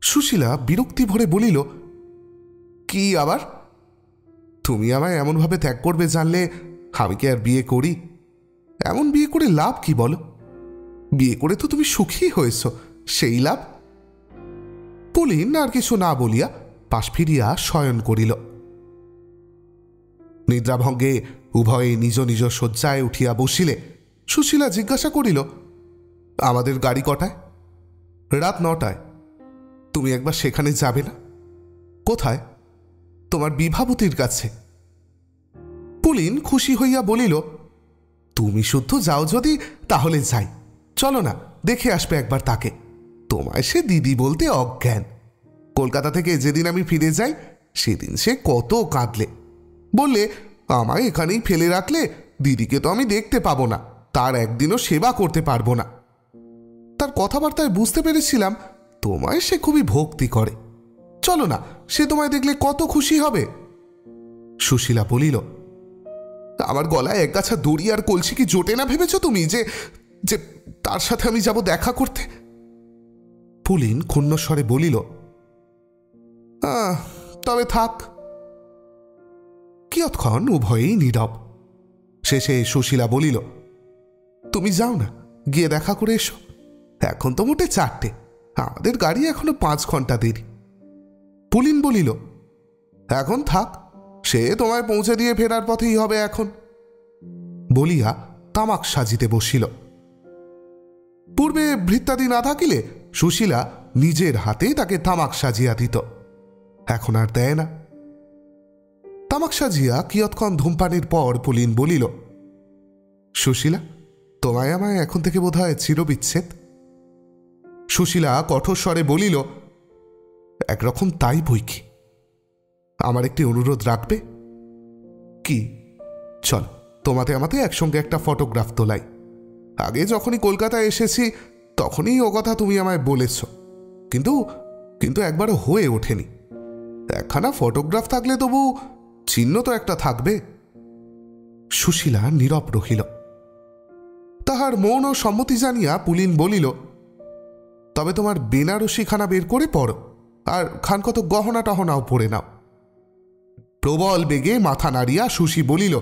সুশীলা বিরক্তি ভরে বলিল, কি আবার? তুমি আমায় এমনভাবে ত্যাগ করবে জানলে আমি কি আর বিয়ে করি? এমন বিয়ে করে লাভ কি বলো? বিয়ে করে তো তুমি সুখী হয়েছ, সেই লাভ? পুলিন আর কিছু না বলিয়া পাশ ফিরিয়া শয়ন করিল। নিদ্রাভঙ্গে উভয়ে নিজ নিজ শয্যায় উঠিয়া বসিলে সুশীলা জিজ্ঞাসা করিল, আমাদের গাড়ি কটায়? রাত নটায়। তুমি একবার সেখানে যাবে না? কোথায়? তোমার বিভাবতীর কাছে। পুলিন খুশি হইয়া বলিল তুমি শুদ্ধ যাও যদি, তাহলে যাই। চলো না, দেখে আসবে একবার তাকে। তোমায় সে দিদি বলতে অজ্ঞান। কলকাতা থেকে যেদিন আমি ফিরে যাই, সেদিন সে কত কাঁদলে। বললে, আমায় এখানেই ফেলে রাখলে দিদিকে তো আমি দেখতে পাবো না, তার একদিনও সেবা করতে পারব না। তার কথাবার্তায় বুঝতে পেরেছিলাম, তোমায় সে খুবই ভক্তি করে। চলো না, সে তোমায় দেখলে কত খুশি হবে। সুশীলা বলিল আমার গলায় এক গাছা দড়ি আর কলসি কি জোটে না ভেবেছ তুমি যে যে তার সাথে আমি যাব দেখা করতে? পুলিন ক্ষুণ্ণস্বরে বলিল "আহ, তবে থাক। কিয়ৎক্ষণ উভয়েই নীরব। শেষে সুশীলা বলিল তুমি যাও না গিয়ে দেখা করে এসো। এখন তো মোটে চারটে আমাদের গাড়ি এখনও পাঁচ ঘণ্টা দেরি। পুলিন বলিল এখন থাক সে তোমায় পৌঁছে দিয়ে ফেরার পথেই হবে এখন। বলিয়া তামাক সাজিতে বসিল। পূর্বে ভৃত্যাদি না থাকিলে সুশীলা নিজের হাতে তাকে তামাক সাজিয়া দিত। এখন আর দেয় না। তামাক সাজিয়া কিয়ৎক্ষণ ধূমপানের পর পুলিন বলিল, সুশীলা, তোমায় আমায় এখন থেকে বোধ হয় চিরবিচ্ছেদ? সুশীলা কঠোর স্বরে বলিল, একরকম তাই বই কি আমার একটি অনুরোধ রাখবে? কি? চল তোমাতে আমাতে একসঙ্গে একটা ফটোগ্রাফ তোলাই। আগে যখনই কলকাতায় এসেছি, তখনই ও কথা তুমি আমায় বলেছ। কিন্তু কিন্তু একবারও হয়ে ওঠেনি। একখানা ফটোগ্রাফ থাকলে তবু চিহ্ন তো একটা থাকবে। সুশীলা নীরব রহিল। তাহার মৌন সম্মতি জানিয়া পুলিন বলিল, তবে তোমার বেনারসি খানা বের করে পড়ো, আর খান কত গহনা টহনাও পড়ে নাও। প্রবল বেগে মাথা নাড়িয়া সুশি বলিল,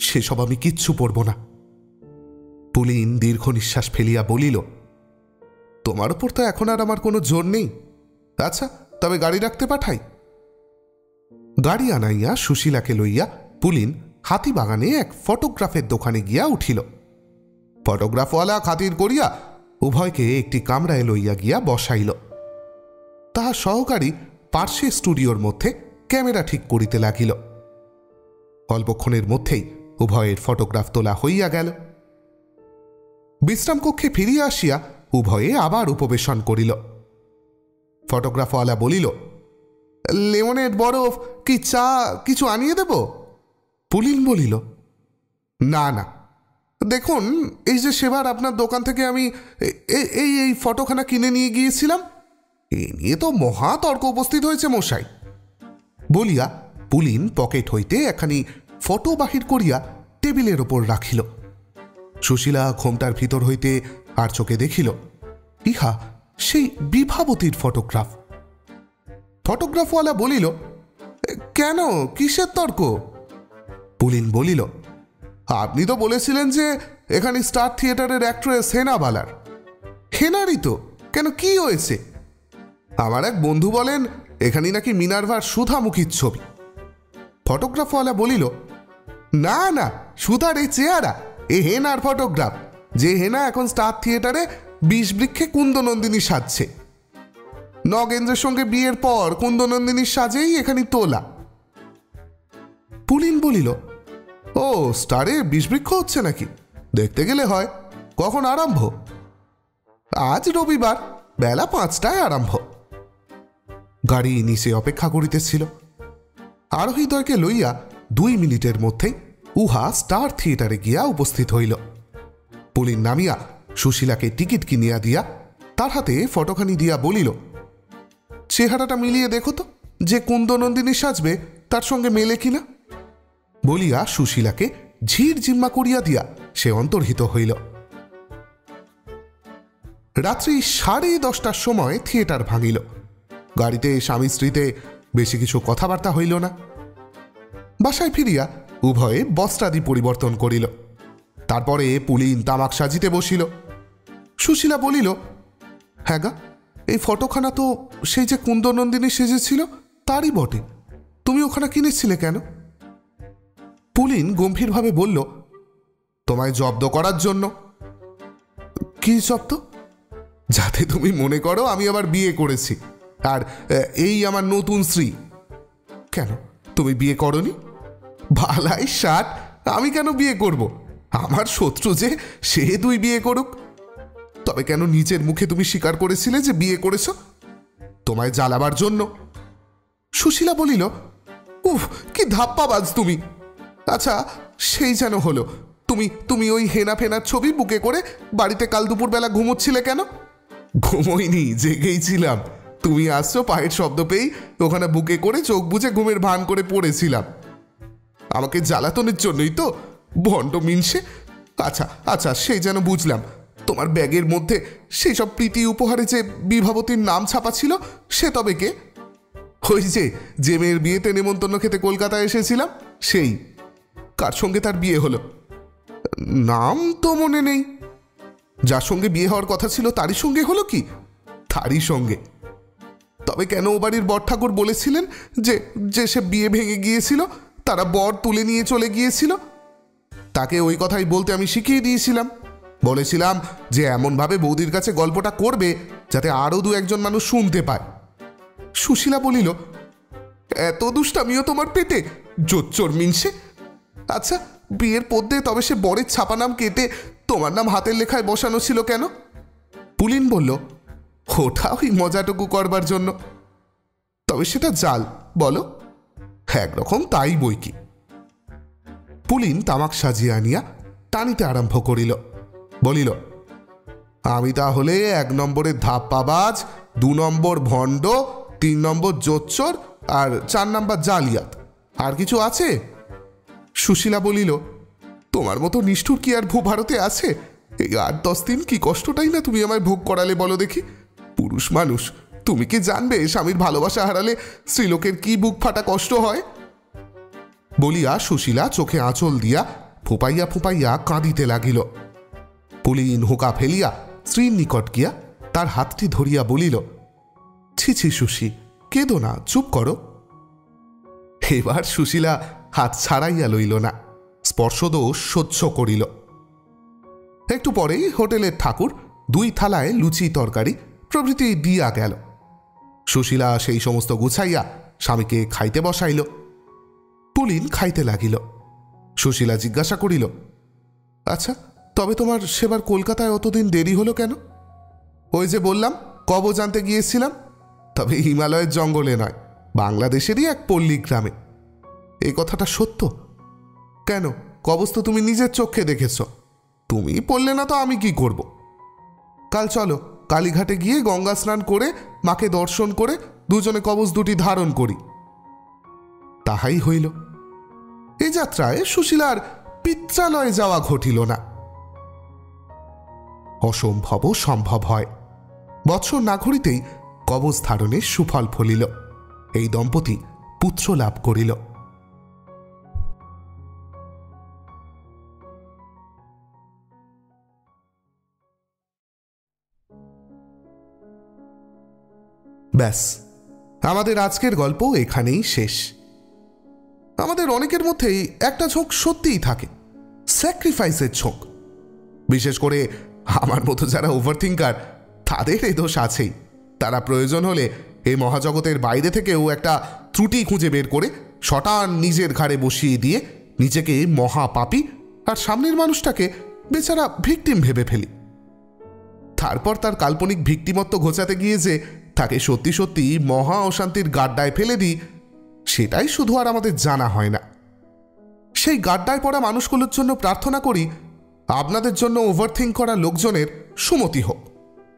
সেসব আমি কিচ্ছু পড়ব না। পুলিন দীর্ঘ নিঃশ্বাস ফেলিয়া বলিল, তোমার উপর তো এখন আর আমার কোনো জোর নেই। আচ্ছা তবে গাড়ি রাখতে পাঠাই। গাড়ি আনাইয়া সুশীলাকে লইয়া পুলিন হাতিবাগানে এক ফটোগ্রাফের দোকানে গিয়া উঠিল। ফটোগ্রাফওয়ালা খাতির করিয়া উভয়কে একটি কামরায় লইয়া গিয়া বসাইল। তাহার সহকারী পার্শ্বে স্টুডিওর মধ্যে ক্যামেরা ঠিক করিতে লাগিল। অল্পক্ষণের মধ্যেই উভয়ের ফটোগ্রাফ তোলা হইয়া গেল। বিশ্রাম কক্ষে ফিরিয়া আসিয়া উভয়ে আবার উপবেশন করিল। ফটোগ্রাফওয়ালা বলিল, লেমনের বরফ, কি চা, কিছু আনিয়ে দেব? পুলিন বলিল, না না। দেখুন, এই যে সেবার আপনার দোকান থেকে আমি এই এই ফটোখানা কিনে নিয়ে গিয়েছিলাম। এ নিয়ে তো মহা তর্ক উপস্থিত হয়েছে মশাই। বলিয়া পুলিন পকেট হইতে একখানি ফটো বাহির করিয়া টেবিলের ওপর রাখিল। সুশীলা ঘোমটার ভিতর হইতে আর চোখে দেখিল, ইহা সেই বিভাবতীর ফটোগ্রাফ। ফটোগ্রাফওয়ালা বলিল, কেন? কিসের তর্ক? পুলিন বলিল, আপনি তো বলেছিলেন যে এখানে স্টার থিয়েটারের অ্যাক্ট্রেস হেনা বালার। হেনারই তো, কেন কি হয়েছে? আমার এক বন্ধু বলেন এখানে নাকি মিনার্ভার সুধামুখীর ছবি। ফটোগ্রাফওয়ালা বলিল, না না, সুধার এই চেহারা, এ হেনার ফটোগ্রাফ, যে হেনা এখন স্টার থিয়েটারে বিষ বৃক্ষে কুন্দনন্দিনী সাজছে। নগেন্দ্রের সঙ্গে বিয়ের পর কুন্দনন্দিনীর সাজেই এখানে তোলা। পুলিন বলিল, ও, স্টারে বিষবৃক্ষ হচ্ছে নাকি? দেখতে গেলে হয়, কখন আরম্ভ? আজ রবিবার, বেলা পাঁচটায় আরম্ভ। গাড়ি নিচে অপেক্ষা করিতেছিল। আরোহীদ্বয়কে লইয়া দুই মিনিটের মধ্যেই উহা স্টার থিয়েটারে গিয়া উপস্থিত হইল। পুলিন নামিয়া সুশীলাকে টিকিট কিনিয়া দিয়া তার হাতে ফটোখানি দিয়া বলিল, চেহারাটা মিলিয়ে দেখো তো, যে কুন্দনন্দিনী সাজবে, তার সঙ্গে মেলে কিনা বলিয়া সুশীলাকে ঝির জিম্মা করিয়া দিয়া সে অন্তর্হিত হইল। রাত্রি সাড়ে দশটার সময় থিয়েটার ভাঙিল। গাড়িতে স্বামী স্ত্রীতে বেশি কিছু কথাবার্তা হইল না। বাসায় ফিরিয়া উভয়ে বস্ত্রাদি পরিবর্তন করিল। তারপরে পুলিন তামাক সাজিতে বসিল। সুশীলা বলিল হ্যাঁ গা, এই ফটোখানা তো সেই যে কুন্দনন্দিনী সেজেছিল, তারই বটে। তুমি ওখানে কিনেছিলে কেন? পুলিন গম্ভীরভাবে বলল, তোমায় জব্দ করার জন্য। কি জব্দ? যাতে তুমি মনে করো আমি আবার বিয়ে করেছি। আর এই আমার নতুন স্ত্রী। কেন? তুমি বিয়ে করনি? ভালাই ষাট, আমি কেন বিয়ে করব? আমার শত্রু যে, সে তুই বিয়ে করুক। তবে কেন নিজের মুখে তুমি স্বীকার করেছিলে যে বিয়ে করেছ? তোমায় জ্বালাবার জন্য। সুশীলা বলিল, উফ, কি ধাপ্পাবাজ তুমি। আচ্ছা সেই যেন হলো। তুমি তুমি ওই হেনা ফেনার ছবি বুকে করে বাড়িতে কাল দুপুরবেলা ঘুমোচ্ছিলে কেন? ঘুমোইনি, জেগেই ছিলাম। তুমি আসছো, পায়ের শব্দ পেয়েই ওখানে বুকে করে চোখ বুঝে ঘুমের ভান করে পড়েছিলাম। আমাকে জ্বালাতনের জন্যই তো ভণ্ড মিনসে। আচ্ছা আচ্ছা সেই যেন বুঝলাম। তোমার ব্যাগের মধ্যে সেই সব প্রীতি উপহারে যে বিভাবতীর নাম ছাপা ছিল, সে তবে কে? ওই যে যে মেয়ের বিয়েতে নেমন্তন্ন খেতে কলকাতায় এসেছিলাম, সেই। কার সঙ্গে তার বিয়ে হলো? নাম তো মনে নেই। যার সঙ্গে বিয়ে হওয়ার কথা ছিল, তারই সঙ্গে হলো কি? তারই সঙ্গে। তবে কেন ও বাড়ির বর ঠাকুর বলেছিলেন যে যে সে বিয়ে ভেঙে গিয়েছিল, তারা বর তুলে নিয়ে চলে গিয়েছিল? তাকে ওই কথাই বলতে আমি শিখিয়ে দিয়েছিলাম। বলেছিলাম যে, এমনভাবে বৌদির কাছে গল্পটা করবে যাতে আরও দু একজন মানুষ শুনতে পায়। সুশীলা বলিল, এত দুষ্টামিও তোমার পেটে? জোচ্চোর মিনসে। আচ্ছা বিয়ের পদ্মে তবে সে বরের ছাপা নাম কেটে তোমার নাম হাতের লেখায় বসানো ছিল কেন? পুলিন বলল ওটা ওই মজাটুকু করবার জন্য। তবে সেটা জাল, বলো? একরকম তাই বই কি? পুলিন তামাক সাজিয়ে আনিয়া টানিতে আরম্ভ করিল, বলিল, আমি তাহলে এক নম্বরের ধাপ্পাবাজ, দু নম্বর ভণ্ড, তিন নম্বর জোচ্চর আর চার নম্বর জালিয়াত। আর কিছু আছে? সুশীলা বলিল, তোমার মতো নিষ্ঠুর কি আর ভূভারতে আছে? এই আট দশ দিন কি কষ্টটাই না তুমি আমায় ভোগ করালে বলো দেখি? পুরুষ মানুষ। তুমি কি জানবে স্বামীর ভালোবাসা হারালে স্ত্রীলোকের কি বুক ফাটা কষ্ট হয়? বলিয়া সুশীলা চোখে আঁচল দিয়া ফুপাইয়া ফুপাইয়া কাঁদিতে লাগিল। পুলিন হুকা ফেলিয়া স্ত্রীর নিকট গিয়া তার হাতটি ধরিয়া বলিল, ছি ছি, সুশী, কেঁদো না, চুপ করো। এবার সুশীলা হাত ছাড়াইয়া লইল না, স্পর্শদোষ সহ্য করিল। একটু পরেই হোটেলের ঠাকুর দুই থালায় লুচি তরকারি প্রভৃতি দিয়া গেল। সুশীলা সেই সমস্ত গুছাইয়া স্বামীকে খাইতে বসাইল। পুলিন খাইতে লাগিল। সুশীলা জিজ্ঞাসা করিল আচ্ছা তবে তোমার সেবার কলকাতায় অতদিন দেরি হলো কেন? ওই যে বললাম কব জানতে গিয়েছিলাম। তবে হিমালয়ের জঙ্গলে নয়, বাংলাদেশেরই এক পল্লী গ্রামে। এই কথাটা সত্য? কেন? কবজ তো তুমি নিজের চোখে দেখেছ। তুমি পড়লে না তো আমি কি করব? কাল চলো কালীঘাটে গিয়ে গঙ্গা স্নান করে মাকে দর্শন করে দুজনে কবজ দুটি ধারণ করি। তাহাই হইল। এই যাত্রায় সুশীলার পিত্রালয়ে যাওয়া ঘটিল না। অসম্ভব সম্ভব হয়। বৎসর না ঘড়িতেই কবচ ধারণের সুফল ফলিল। এই দম্পতি পুত্র লাভ করিল। ব্যাস। আমাদের আজকের গল্প এখানেই শেষ। আমাদের অনেকের মধ্যেই একটা ঝোঁক সত্যিই থাকে স্যাক্রিফাইসের ঝোঁক। বিশেষ করে আমার মতো যারা ওভারথিঙ্কার তাদের এ দোষ আছেই। তারা প্রয়োজন হলে এই মহাজগতের বাইরে থেকেও একটা ত্রুটি খুঁজে বের করে শটান নিজের ঘাড়ে বসিয়ে দিয়ে নিজেকে মহাপাপী আর সামনের মানুষটাকে বেচারা ভিকটিম ভেবে ফেলি। তারপর তার কাল্পনিক ভিক্তিমত্ব ঘোচাতে গিয়ে যে তাকে সত্যি সত্যি মহা অশান্তির গাড্ডায় ফেলে দিই, সেটাই শুধু আর আমাদের জানা হয় না। সেই গাড্ডায় পড়া মানুষগুলোর জন্য প্রার্থনা করি, আপনাদের জন্য ওভারথিঙ্ক করা লোকজনের সুমতি হোক।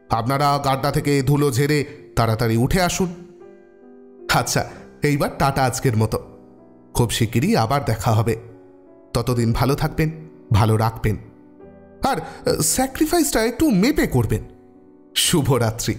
আপনারা গাড্ডা থেকে ধুলো ঝেড়ে তাড়াতাড়ি উঠে আসুন। আচ্ছা এইবার টাটা আজকের মতো। খুব শিগগিরই আবার দেখা হবে। ততদিন ভালো থাকবেন, ভালো রাখবেন। আর স্যাক্রিফাইসটা একটু মেপে করবেন। শুভরাত্রি।